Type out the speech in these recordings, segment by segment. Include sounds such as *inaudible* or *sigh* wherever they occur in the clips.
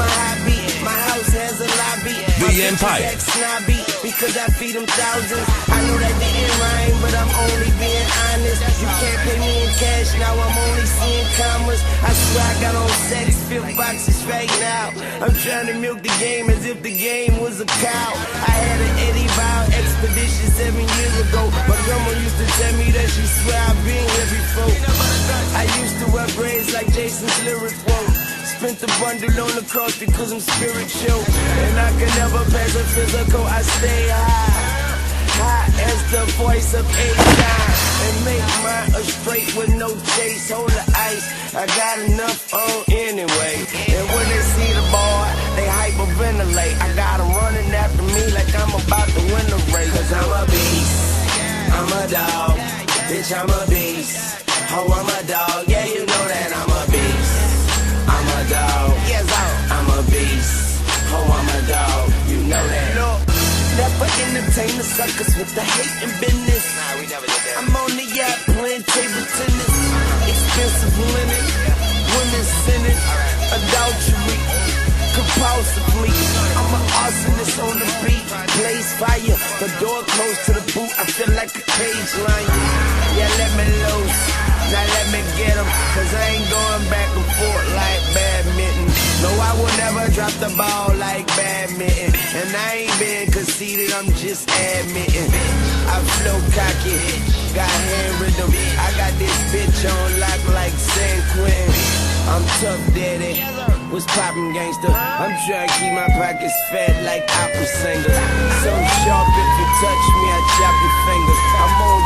my hobby. My house has a lobby. The My Empire. snobby because I feed them thousands. I know that didn't rhyme, but I'm only being honest. You can't pay me in cash, now I'm only seeing commas. I swear I got on sex, fifth boxes right now. I'm trying to milk the game as if the game was a cow. I had an Eddie Bauer expedition seven years ago. My grandma used to tell me that she swear I've been here before. I used to wear braids like Jason's lyric quote. Spent the bundle on the cross because I'm spiritual. And I can never pass a physical, I stay high. High as the voice of A-Time. And make mine a straight with no chase. Hold the ice, I got enough on anyway. And when they see the boy, they hyperventilate. I got them running after me like I'm about to win the race. Cause I'm a beast, I'm a dog. Bitch, I'm a beast. Oh, I'm a dog, yeah, you the suckers with the hate and business. Nah, we never did that. I'm on the yacht playing table tennis. Expensive linen, women sinning, adultery. Compulsively, I'm an arsonist on the beat. Blaze fire, the door closed to the boot. I feel like a cage lion. Yeah, let me loose. Now let me get 'em, cause I ain't going back and forth like badminton. No, I will never drop the ball admitting. I flow cocky, got hand rhythm. I got this bitch on lock like San Quentin. I'm tough daddy, what's poppin' gangster? I'm trying to keep my pockets fat like opera singers. So sharp if you touch me, I chop your fingers. I'm on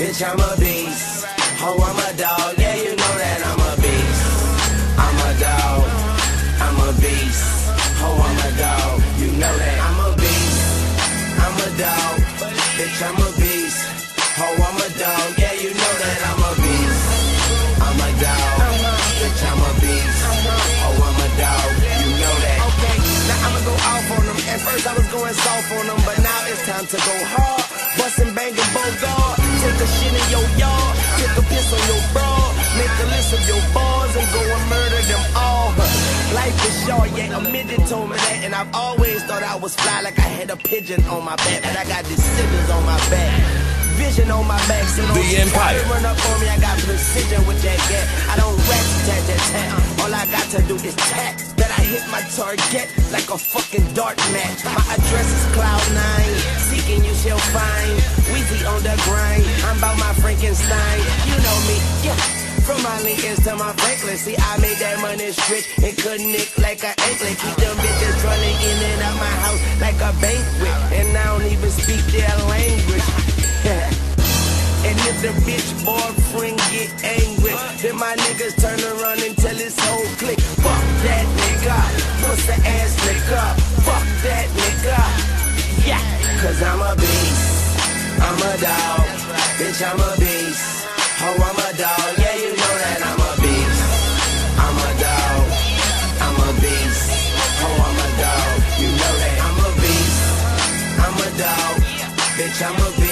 bitch, I'm a beast. Oh, I'm a dog, yeah, you know that I'm a beast. I'm a dog, I'm a beast. Oh, I'm a dog, you know that I'm a beast. I'm a dog, bitch, I'm a beast. Oh, I'm a dog, yeah, you know that I'm a beast. I'm a dog, bitch, I'm a beast. Oh, I'm a dog, you know that. Okay, now I'ma go off on them. First I was going soft on them, but now it's time to go hard. Bustin' bangin' Bogart. Take a shit in your yard. Take a piss on your bra. Make a list of your bars and go and murder them all. Life is short, yeah, a midget told me that. And I've always thought I was fly like I had a pigeon on my back. But I got these scissors on my back. Vision on my back, so The Empire. run up on me. I got precision with that gat. I don't rat tat tat tat. All I got to do is tap. Hit my target like a fucking dart match. My address is Cloud Nine. Seeking you shall find. Weezy on the grind. I'm about my Frankenstein. You know me, yeah. From my Lincolns to my Franklin, see I made that money stretch and connect like an anklet. Keep them bitches running in and out my house like a banquet, and I don't even speak their language. *laughs* And if the bitch boyfriend get angry, then my niggas turn around and tell his whole clique, fuck that nigga, pussy ass nigga, fuck that nigga. Yeah, cause I'm a beast, I'm a dog, bitch I'm a beast. Oh, I'm a dog, yeah, you know that I'm a beast. I'm a dog, I'm a beast. Oh, I'm a dog, you know that I'm a beast. I'm a dog, bitch I'm a beast.